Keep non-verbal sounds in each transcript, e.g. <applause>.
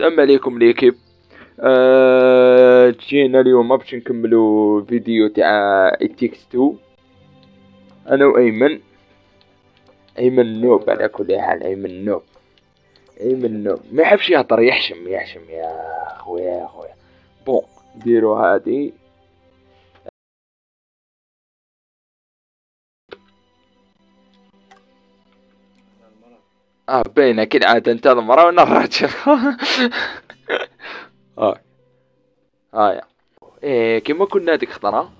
السلام عليكم l'équipe. آه جينا اليوم باش نكملو فيديو تاع It Takes 2 أنا وأيمن. أيمن noob على كل حال أيمن noob. أيمن noob. ما يحبش يهضر يحشم يحشم. يا خويا يا خويا. bon ديرو هادي. آه باينة كالعادة أنت المرأة وأنا الراجل. <laughs> آه. آه إيه كيما كنا هذيك خطرة.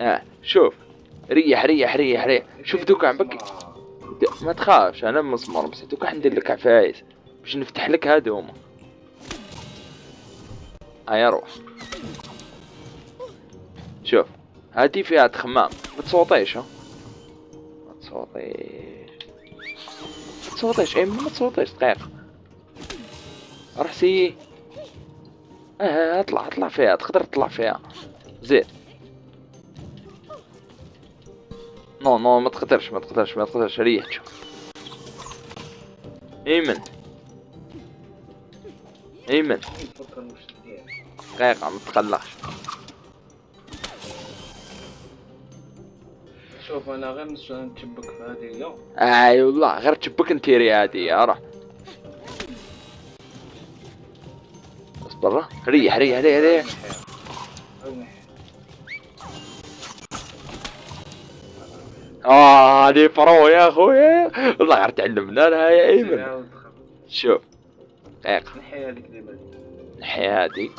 آه شوف. ريح ريح ريح ريح. شوف دوكا عم بك ما تخافش أنا مسمر بس دوكا حندير لك عفايس. باش نفتح لك هادوما هيا روح. شوف. هادي فيها تخمام. ما تصوتيش ها؟ ما تصوتيش. تصوتيش اي ما تصوتيش دقيقة روح سي آه اطلع اطلع فيها تقدر تطلع فيها. زيد non non ما تقدرش ما تقدرش ما تقدرش ريح شوف. إيمن. إيمن. دقيقة ما تقلقش. شوف أنا غير نتشبك في هذه اليوم. اي والله غير تشبك نتيري هادي يا روح اصبر ريح ريح ريح ريح آه هذه فرو يا خويا والله غير تعلمنا لها يا إيمن. شوف. دقيقة نحي هذيك دابا نحي هادي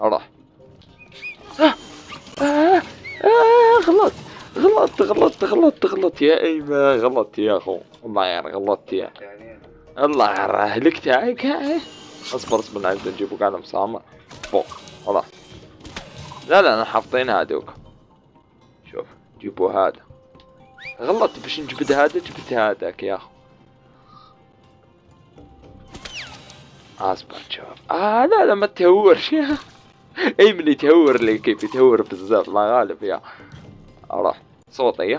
روح آه آه آه غلط. غلط غلط غلط غلط. يا ايمن غلط يا أخو. والله يعني غلطت يا. الله غير هلكت هيك اصبر اصبر. نعيد نجيبو قاعدة مسامر فوق. والله لا لا أنا حاطين هادوك شوف جيبوا هذا. غلط. باش نجبد هذا جبت هذاك يا أخو. اصبر شوف. آه لا لا ما تهورش. <laughs> <laughs> اي من يتهور لي كيف يتهور بزاف الله غالب يا. أروح صوتي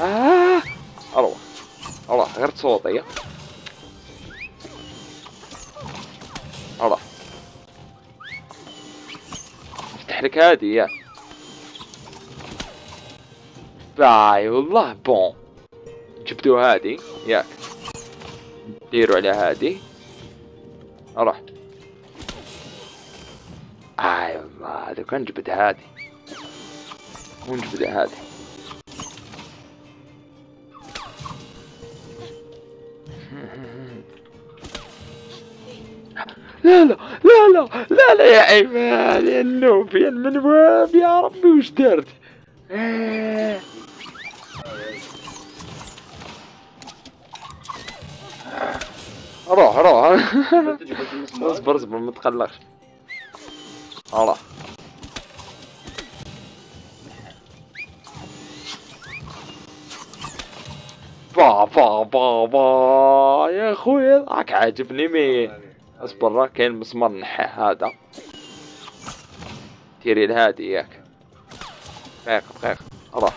آه. أروح. أروح. غير صوتي أروح افتح لك هادي يا. باي والله بون. جبتو هادي ياك ديروا على هادي أروح. والله لو كان جبت هادي وين جبت هادي لا لا لا لا لا لا يا عماد يا ال noob يا المنواب يا ربي وش درت. روح روح. <laughs> اصبر اصبر ما تقلقش. روح. با با با با. يا خويا راك عاجبني mais. اصبر راه كاين مسمار نحيه هذا. تيري الهادي ياك. دقيقة دقيقة. روح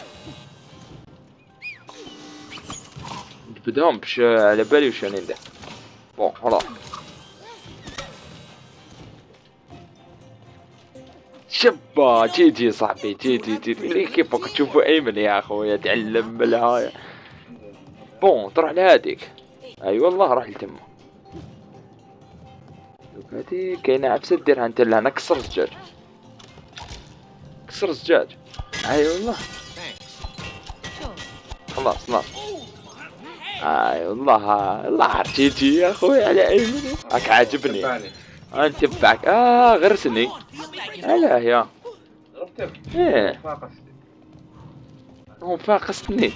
نجبدهم باش على بالي وش راني ندير. بون روح شبا جي جي صاحبي جي جي لي كيفك تشوفوا أيمن يا اخويا تعلم بالهاي بون تروح لهاديك. أي والله روح لتما هادي كاينة عفسه ديرها انت لهنا كسر الزجاج كسر الزجاج أي والله. خلاص خلاص. أي والله. الله عرفتي جي يا أخوي على ايمن راك عاجبني. أنت تبعك. آه غرسني. علاه يا إيه. هو فاقستني.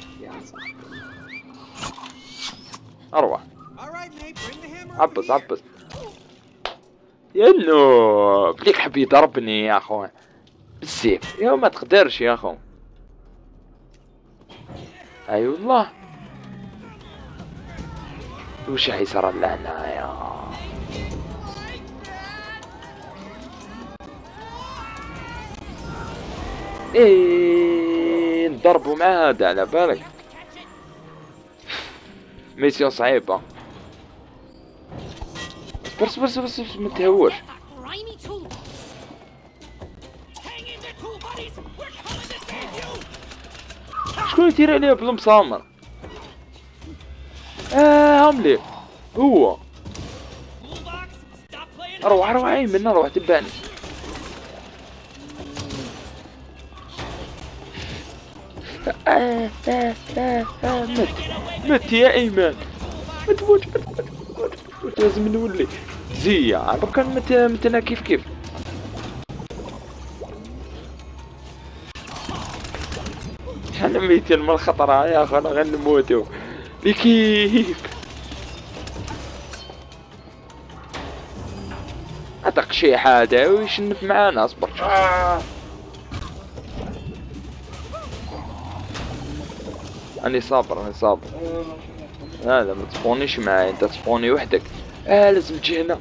أروح. عبس عبس. يا النوب ليك حب يضربني يا أخوان. بالسيف يا ما تقدرش يا اخو أي أيوة والله. وش حيصير لنا يا؟ إيه نضربوا مع هذا على بالك. ميسيون صعيبة بس بس بس بس ما تهوش. شكون يطير عليه بالمصامر آه هاملي. هو. روح روح اي من أروح تبعني. آه آه آه آه مت مت يا ايمن ما لازم نولي. زيا. عرفت كان مت متنا كيف كيف؟ أنا ميتين من الخطر يا أخي أنا غير نموتو بكيف عطق شي حاجة. ويشنف معانا أصبر. اني صابر اني صابر. لا لا ما تصفونيش معايا انت تصفوني وحدك. آه لازم تجي هنا.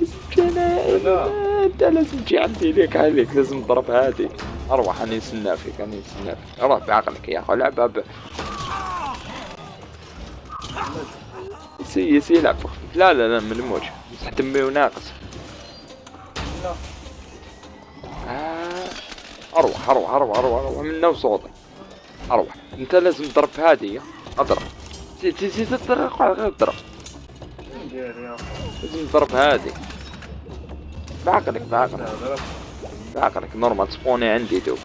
لازم تجي هنا. انت لازم تجي عندي ليك عليك. لازم تضرب هادي أروح اني نسنى فيك اني نسنى فيك. روح بعقلك يا اخو لعبها ب سي سي لعب بخفيف. لا لا لا من الوجه مسح تمي وناقص. آه. أروح أروح أروح أروح أروح. منا وصوتي أروح. أنت لازم تضرب هادي أضرب. زيد اضرب اضرب ندير يا أخي لازم تضرب هادي بعقلك بعقلك. بعقلك. نورمال سبوني عندي دوك.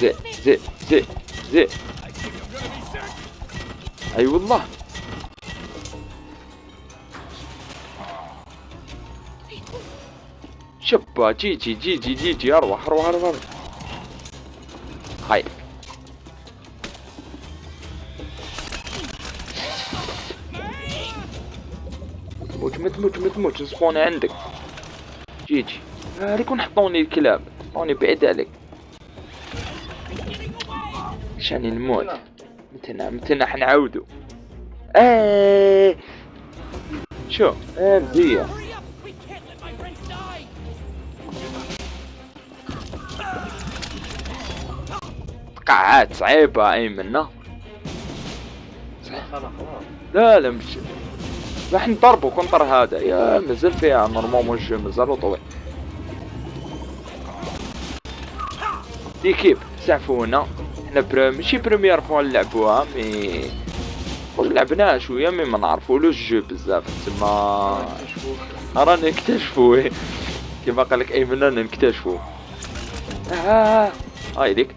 زي زي زي زي. أي والله. شبا. جي جي جي جي جي. جي أروح أروح أروح. ما تموت سبوني عندك جي جي حطوني الكلاب حطوني بعيد عليك شاني نموت متنا متنا حنعودو إيه شو إيه مزية قاعات صعيبة ايمن خلاص خلاص. لا لا مش. راح نضربه contre هذا. يا مازال فيها normal وجه مازال طويل. l'équipe سعفونا. إحنا برا ماشي première fois نلعبوها mais لعبناها شوية mais ما نعرفولوش الجو بزاف. تما رانا نكتشفوا كيما قال لك ايمن رانا نكتشفوا آه. هاي ديك.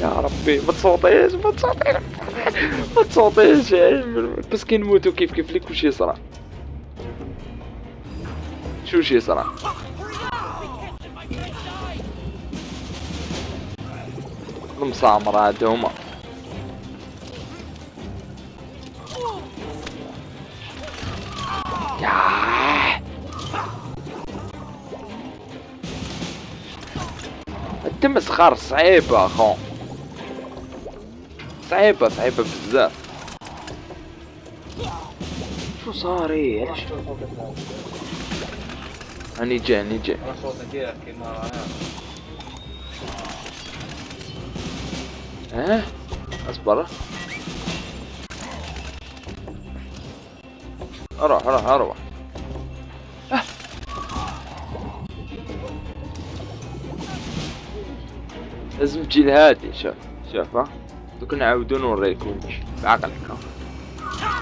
يا ربي ما تصوتيش ما تصوتيش. ما تصوتيش بس كي نموتو كيف كيف لك وش يصرى. شو وش يصرى. المسامرة هاد هما. التمسخر صعيبة أخو. صعيبة صعيبة بزاف. شو صار؟ إيه علاش اني جاي اني جاي. أنا صوتي ديالك كيما ها؟ أصبر. أروح أروح أروح. لازم تجي لهادي شوف شوف ها؟ دوك نعاودو نوريك ونجي بعقلك ها؟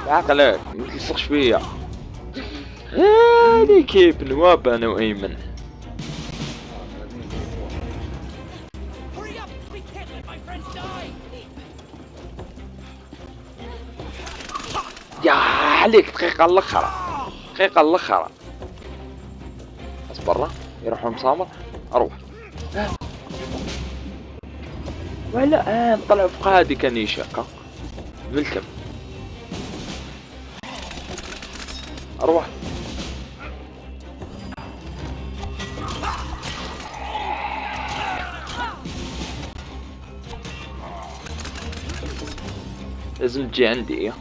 بعقلك ما تلصقش فيا. هادي كيف نواب أنا وإيمن. يا عليك دقيقة الأخرى. دقيقة الأخرى. اصبر يروح مسامر أروح. آه. ولا آه نطلع فوق هادي كنيشة هكا ملتم. أروح. لازم تجي عندي.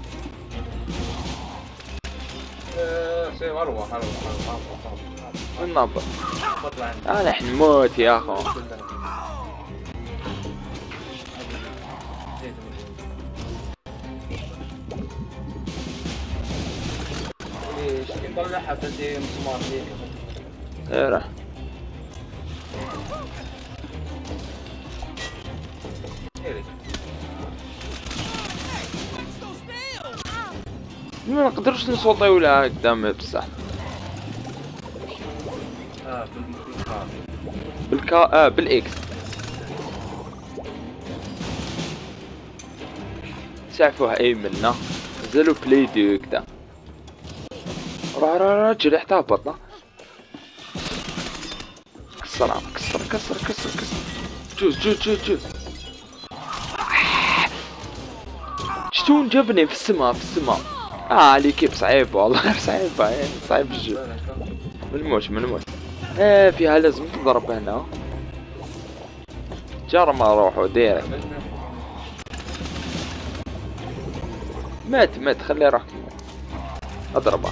سي أروح أروح أروح أروح النظر أطلع عندي. أنا حنموت يا أخو. يطلعها تدي مسمار إيه راح. ما نقدرش نصوتيو لها قدام بصح. آه بالكا آه بالإكس. تعرفوه اي منا نزلوا بلاي دو كدا روح روح روح كسر كسر كسر كسر. جوز جوز جوز جوز. شتون جابني في السما في السما؟ آه ليكيب صعيب والله <laughs> صعيب صعيب الجو. منموت منموت إيه فيها لازم تضرب هنا. جار ما روحوا ديري مات مات خليه راح اضربه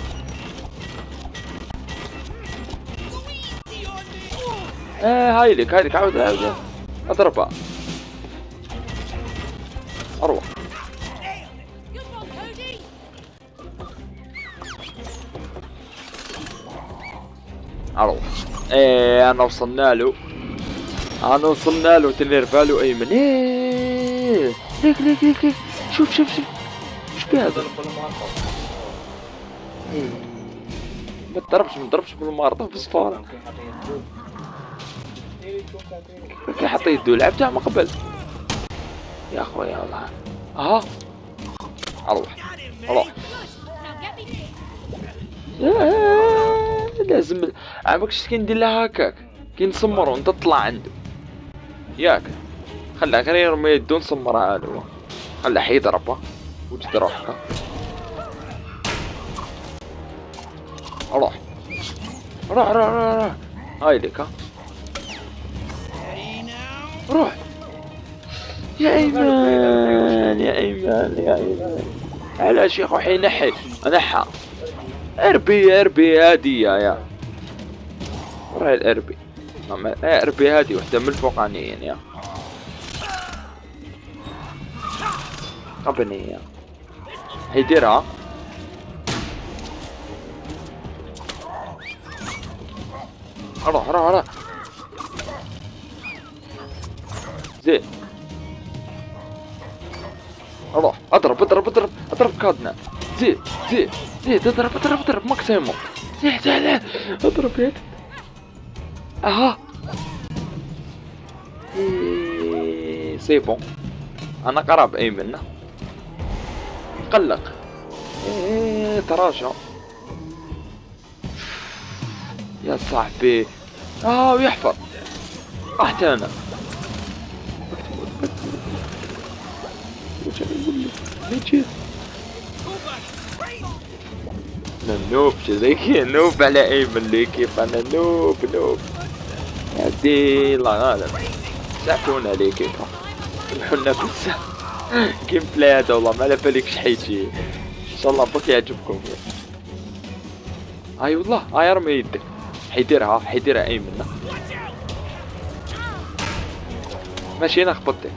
إيه هاي لك هاي لك عاود عاود. اضربه أروح. أروح. إيه أنا وصلنا له. أنا وصلنا له تنرفع له أيمن. إيه. ليك ليك ليك ليك. شوف شوف شوف. بهذا؟ هذا بالمعرفة ما تضربش ما تضربش بالمارطة في الصفارة كي حط يدو لعبتها ما قبل. يا خويا والله ها أروح. أروح. لازم. عمرك شفت كي ندير لها هكاك. كي نسمر وانت تطلع عنده ياك. خلها غير يرمي يدو نسمرها أنا هو خلها حيضربها وجد روحك. روح روح روح روح. هاي لك ها. روح. يا إيمان يا إيمان يا إيمان. علاش يا خويا نحي نحى. إربي إربي هادية يا راهي الإربي. إربي هادي وحدة من الفوقانيين يا. قبني يا. هيديرها روح روح روح زين. روح أضرب أضرب أضرب أضرب cadenas. زيد زيد زيد أضرب أضرب أضرب maximum زيد زيد أضرب هيك أها. إيه، c'est bon أنا قرب أي منه. قلق. إيه تراشى يا صاحبي. آه ويحفر. رحت أنا أقول لك أنا نوب شذيك نوب على ايمن لي كيف أنا نوب نوب يا دي الله غالب. ساعتونا لي كيف سمحونا بس gameplay هذا والله ما على بالك شحيتي إن شاء الله بك يعجبكم. أي والله هاي أرمي يدك حيديرها حيديرها ايمن ماشي أنا خبطتك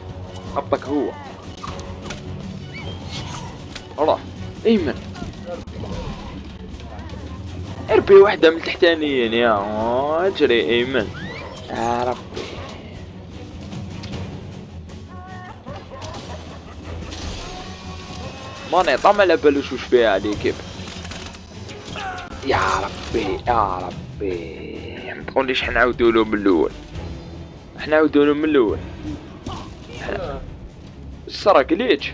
خبطك هو. روح ايمن اربي واحدة من التحتانيين يا آه، أجري ايمن يا ربي. ما نعطى على بالوش وش فيها عليه كيف يا ربي يا ربي. ما تقوليش حنعاودوا له من الأول. حنعاودوا له من الأول. السرق ليش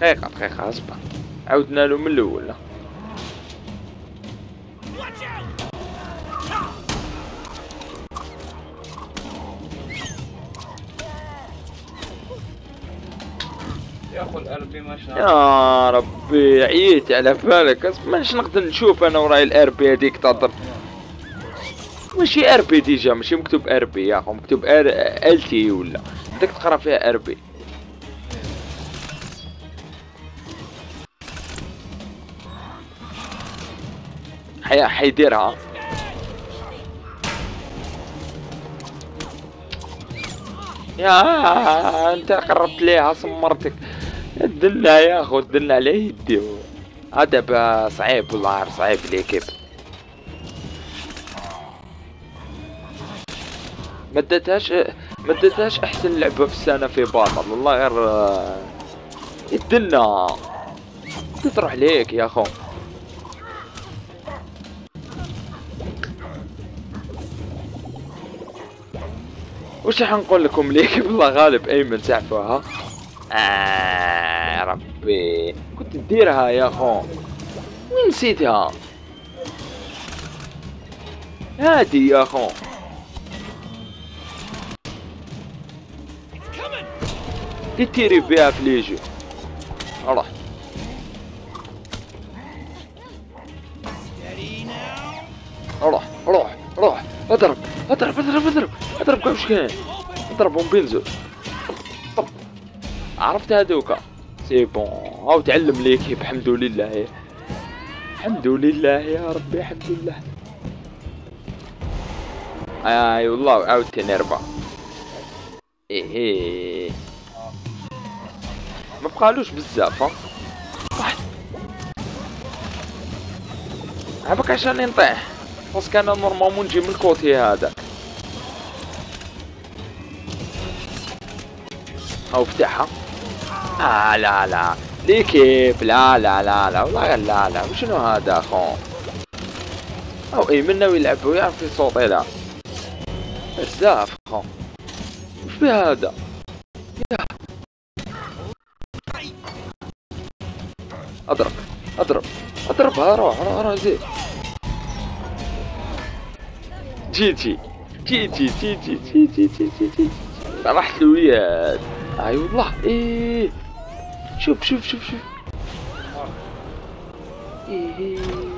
دقيقة دقيقة اصبر. عودنا له من الأول. يا ربي عييت على بالك. مانيش نقدر نشوف أنا وراي ال RB هذيك تضرب ماشي RB déjà ماشي مكتوب RB يا اخو مكتوب LT ولا. بدك تقرأ فيها ار بي حي حيديرها. يا أنت قربت ليها سمرتك الدلة يا أخو الدلة على يدي. هذا صعيب والله صعيب ليكيب ما اديتهاش ما اديتهاش أحسن لعبة في السنة في باطل والله غير يدنا تطرح ليك يا أخو. وش راح نقول لكم ليك بالله <laughs> غالب إيمن تعرفوها آه ربي. كنت تديرها يا اخو وين نسيتها؟ هادي يا اخو تتيري بها في Steady now. روح روح روح أضرب. اضرب اضرب اضرب. اضرب كل كان اضربهم بينزل طب. عرفت هذوك سي بون. أو تعلم ليك. الحمد لله. الحمد لله يا ربي. الحمد لله. أي والله عاودت نربع إيه. ما بقالوش بزاف واحد. عبك عشان نطيح parce que أنا normalement نجي من ال côté هذا. أو فتحها آه لا لا. ليه كيف؟ لا لا لا لا. والله لا لا. وشنو هذا اخو أو اي منه يلعب؟ ويعرف يصوتي لا. بزاف اخو وش بهذا أضرب أضرب اضربها روح روح روح زين. جي جي. جي جي جي جي جي جي جي جي جي. راحت أيوة، اي والله إيه. شوف شوف شوف شوف. إيه.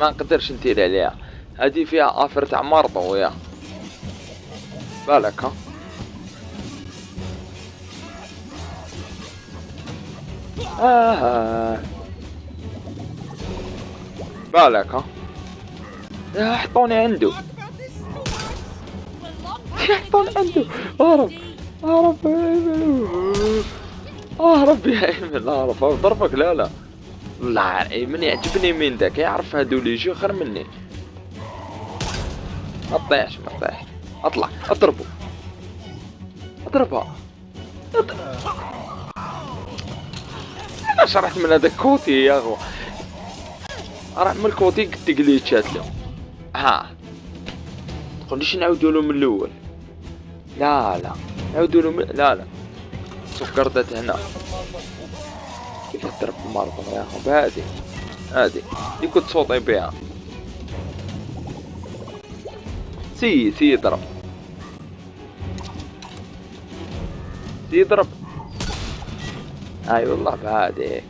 ما نقدرش ندير عليها هذه فيها آفرة عمار ضوية. بالك ها؟ آه. بالك ها؟ يا حطوني عنده يا حطوني عنده اهرب اهرب اهرب يا ايمن اهرب ضربك لا لا. لا ايمن يعجبني من ذاك؟ يعرف هادو اللي يجوا خير مني. ما تطيحش ما تطيحش أطلع. اضربه أضربها. اضرب. أنا شرحت من هذا كوتي يا اخو راح من الكوتي قلت جليتشات له. ها. تقوليش نعاودوا له من الأول؟ لا لا. نعاودوا له من... لا لا. سكرتت هنا. كيف تضرب المرضى يا اخو بهادي هادي اللي كنت صوتي بها. سي سي يضرب سي يضرب أي والله بهادي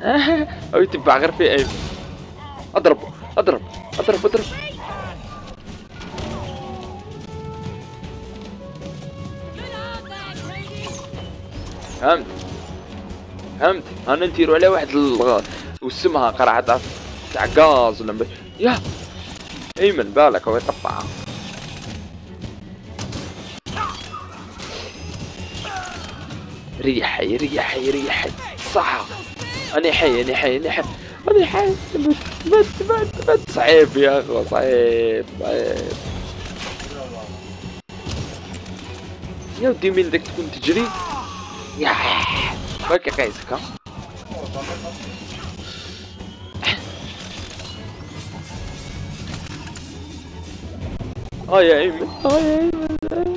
<laughs> أو يتبع غير في ايمن أضرب أضرب أضرب أضرب. فهمت؟ فهمت؟ أنا نديرو على واحد الغ... وسمها قرعة تاع غاز ولا مب- ايمن بالك هو يقطعها ريحي ريحي ريحي. صح. أنا حي أنا حي أنا حي. أنا حي. بس بس بس بس صعيب يا اخو صعيب صعيب. يا ودي من ذاك تكون تجري؟ يا باقي قيسك ها آه يا ايمن آه يا ايمن.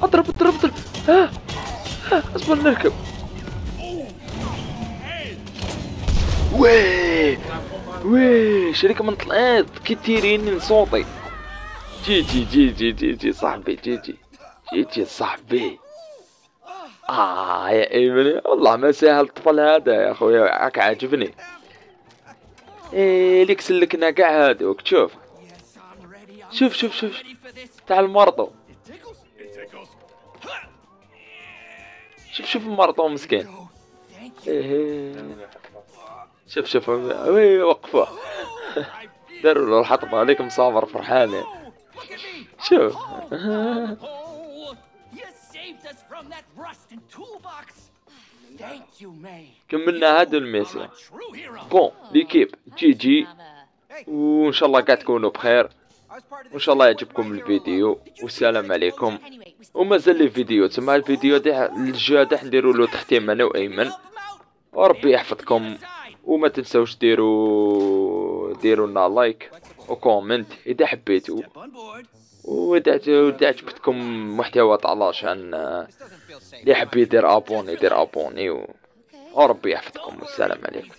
اضرب اضرب اضرب. ها اصبر نركب. وي وي شريك من طلعت. كي تيريني من صوتي جي جي جي جي جي جي صاحبي جي جي. جي جي صاحبي. آه يا ايمن والله ما سهل الطفل هذا يا أخويا. عاك عاجبني. إيه ليك سلكنا كاع تشوف Yes, I'm ready. شوف شوف شوف. It tickles. شوف شوف المرضو مسكين. إيه. شوف شوف oui وقفوه داروا له الحطبة عليكم صابر me. شوف. <laughs> كملنا true hero. bonne l'équipe GG وان شاء الله قاعد تكونوا بخير وان شاء الله يعجبكم الفيديو والسلام عليكم ومازال لي فيديو تسمى الفيديو تاع الجادح نديروا له تختيم أنا وأيمن. وربي يحفظكم وما تنسوش ديروا ديروا لنا like و comment إذا حبيتوا. وإذا عجبتكم محتوى feel safe. اللي يحب يدير abonner يدير abonner و... وربي يحفظكم والسلام عليكم